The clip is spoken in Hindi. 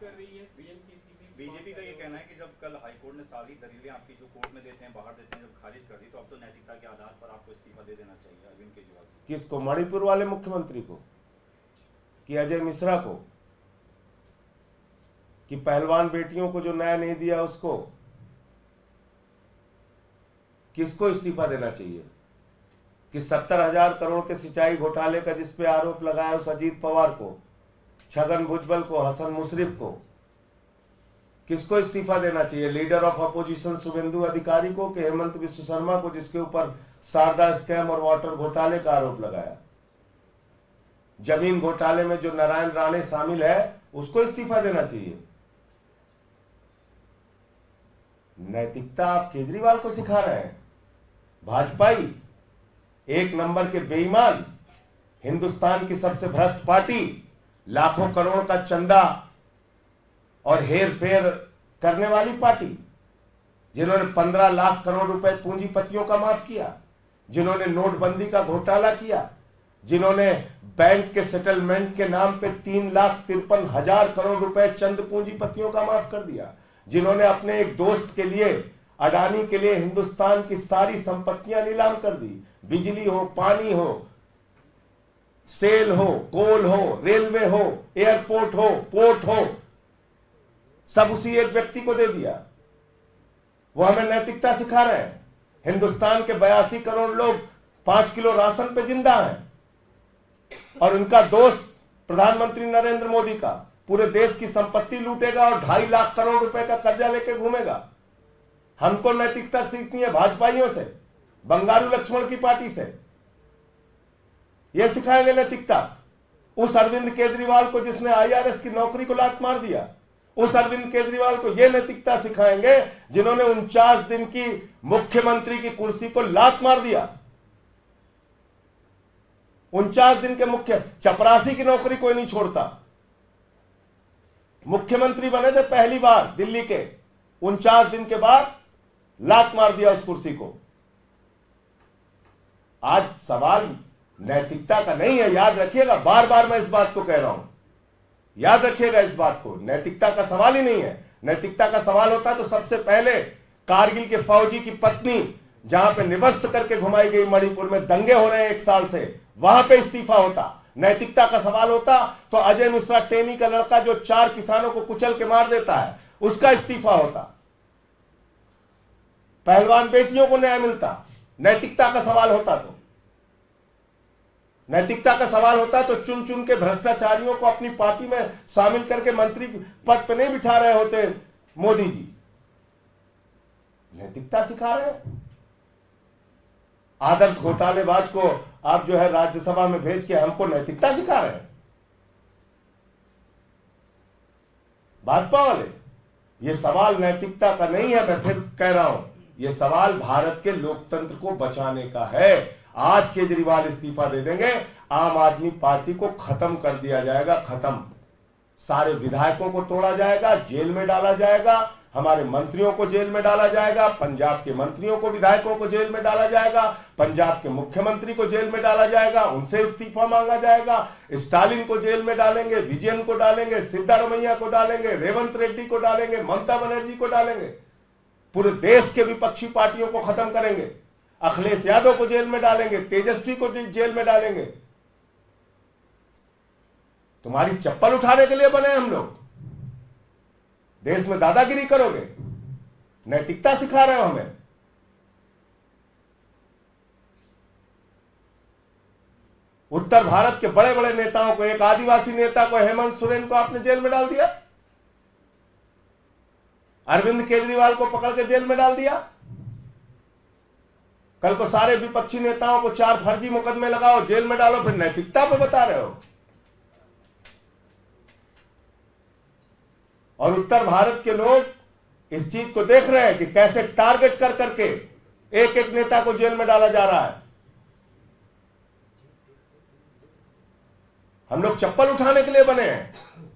कर रही है सीएम की स्थिति बीजेपी का ये कहना है कि जब कल हाईकोर्ट ने सारी दलीलें आपकी जो कोर्ट में देते हैं बाहर देते हैं जब खारिज कर दी तो अब तो नैतिकता के आधार पर आपको इस्तीफा दे देना चाहिए अरविंद केजरीवाल किसको? मणिपुर वाले मुख्यमंत्री को? कि अजय मिश्रा को? कि पहलवान बेटियों को जो न्याय नहीं दिया उसको? किसको इस्तीफा देना चाहिए? कि सत्तर हज़ार करोड़ के सिंचाई घोटाले का जिसपे आरोप लगाया उस अजीत पवार को? छगन भुजबल को, हसन मुशरिफ को? किसको इस्तीफा देना चाहिए? लीडर ऑफ़ अपोजिशन शुभेंदु अधिकारी को कि हेमंत विश्व शर्मा को, जिसके ऊपर शारदा स्कैम और वाटर घोटाले का आरोप लगाया? ज़मीन घोटाले में जो नारायण राणे शामिल है, उसको इस्तीफा देना चाहिए। नैतिकता आप केजरीवाल को सिखा रहे हैं। भाजपाई, एक नंबर के बेईमान, हिंदुस्तान की सबसे भ्रष्ट पार्टी लाखों करोड़ का चंदा और हेर फेर करने वाली पार्टी, जिन्होंने पंद्रह लाख करोड़ रुपए पूंजीपतियों का माफ़ किया, जिन्होंने नोटबंदी का घोटाला किया, जिन्होंने बैंक के सेटलमेंट के नाम पे तीन लाख तिरपन हज़ार करोड़ रुपए चंद पूंजीपतियों का माफ़ कर दिया, जिन्होंने अपने एक दोस्त के लिए, अडानी के लिए हिंदुस्तान की सारी संपत्तियाँ नीलाम कर दी, बिजली हो, पानी हो सेल हो, कोल हो, रेलवे हो, एयरपोर्ट हो, पोर्ट हो, सब उसी एक व्यक्ति को दे दिया। वो हमें नैतिकता सिखा रहे हैं। हिंदुस्तान के बयासी करोड़ लोग पाँच किलो राशन पे ज़िंदा हैं। और उनका दोस्त प्रधानमंत्री नरेंद्र मोदी का पूरे देश की संपत्ति लूटेगा और ढाई लाख करोड़ रुपए का कर्जा लेके घूमेगा। हमको नैतिकता सीखनी है भाजपाइयों से, बंगारू लक्ष्मण की पार्टी से। यह सिखाएँगे नैतिकता उस अरविंद केजरीवाल को जिसने आईआरएस की नौकरी को लात मार दिया, उस अरविंद केजरीवाल को यह नैतिकता सिखाएँगे जिन्होंने उनचास दिन की मुख्यमंत्री की कुर्सी को लात मार दिया। उनचास दिन के मुख्य, चपरासी की नौकरी कोई नहीं छोड़ता। मुख्यमंत्री बने थे पहली बार दिल्ली के, उनचास दिन के बाद लात मार दिया उस कुर्सी को। आज सवाल नैतिकता का नहीं है, याद रखिएगा बार बार मैं इस बात को कह रहा हूँ। याद रखिएगा इस बात को, नैतिकता का सवाल ही नहीं है। नैतिकता का सवाल होता तो सबसे पहले कारगिल के फौजी की पत्नी, जहाँ पे निवस्त करके घुमाई गई मणिपुर में, दंगे हो रहे हैं एक साल से, वहाँ पे इस्तीफा होता। नैतिकता का सवाल होता तो अजय मिश्रा टेनी का लड़का जो चार किसानों को कुचल के मार देता है, उसका इस्तीफा होता। पहलवान बेटियों को न्याय मिलता, नैतिकता का सवाल होता तो। नैतिकता का सवाल होता तो चुन चुन के भ्रष्टाचारियों को अपनी पार्टी में शामिल करके मंत्री पद पर नहीं बिठा रहे होते, मोदी जी। नैतिकता सिखा रहे हैं। आदर्श घोटालेबाज को आप जो है राज्यसभा में भेज के हमको नैतिकता सिखा रहे हैं। भाजपा वाले ये सवाल नैतिकता का नहीं है, मैं फिर कह रहा हूँ, ये सवाल भारत के लोकतंत्र को बचाने का है। आज केजरीवाल इस्तीफा दे देंगे, आम आदमी पार्टी को खत्म कर दिया जाएगा, खत्म। सारे विधायकों को तोड़ा जाएगा, जेल में डाला जाएगा, हमारे मंत्रियों को जेल में डाला जाएगा, पंजाब के मंत्रियों को, विधायकों को जेल में डाला जाएगा, पंजाब के मुख्यमंत्री को जेल में डाला जाएगा, उनसे इस्तीफा मांगा जाएगा, स्टालिन को जेल में डालेंगे, विजयन को डालेंगे सिद्धारमैया को डालेंगे, रेवंत रेड्डी को डालेंगे, ममता बनर्जी को डालेंगे, पूरे देश के विपक्षी पार्टियों को खत्म करेंगे। अखिलेश यादव को जेल में डालेंगे, तेजस्वी को जेल में डालेंगे। तुम्हारी चप्पल उठाने के लिए बने हम लोग। देश में दादागिरी करोगे, नैतिकता सिखा रहे हो हमें। उत्तर भारत के बड़े बड़े नेताओं को, एक आदिवासी नेता को, हेमंत सोरेन को आपने जेल में डाल दिया? अरविंद केजरीवाल को पकड़ के जेल में डाल दिया? कल को सारे विपक्षी नेताओं को चार फर्जी मुकदमे लगाओ, जेल में डालो, फिर नैतिकता पे बता रहे हो। और उत्तर भारत के लोग इस चीज़ को देख रहे हैं कि कैसे टारगेट कर करके एक एक नेता को जेल में डाला जा रहा है। हम लोग चप्पल उठाने के लिए बने हैं।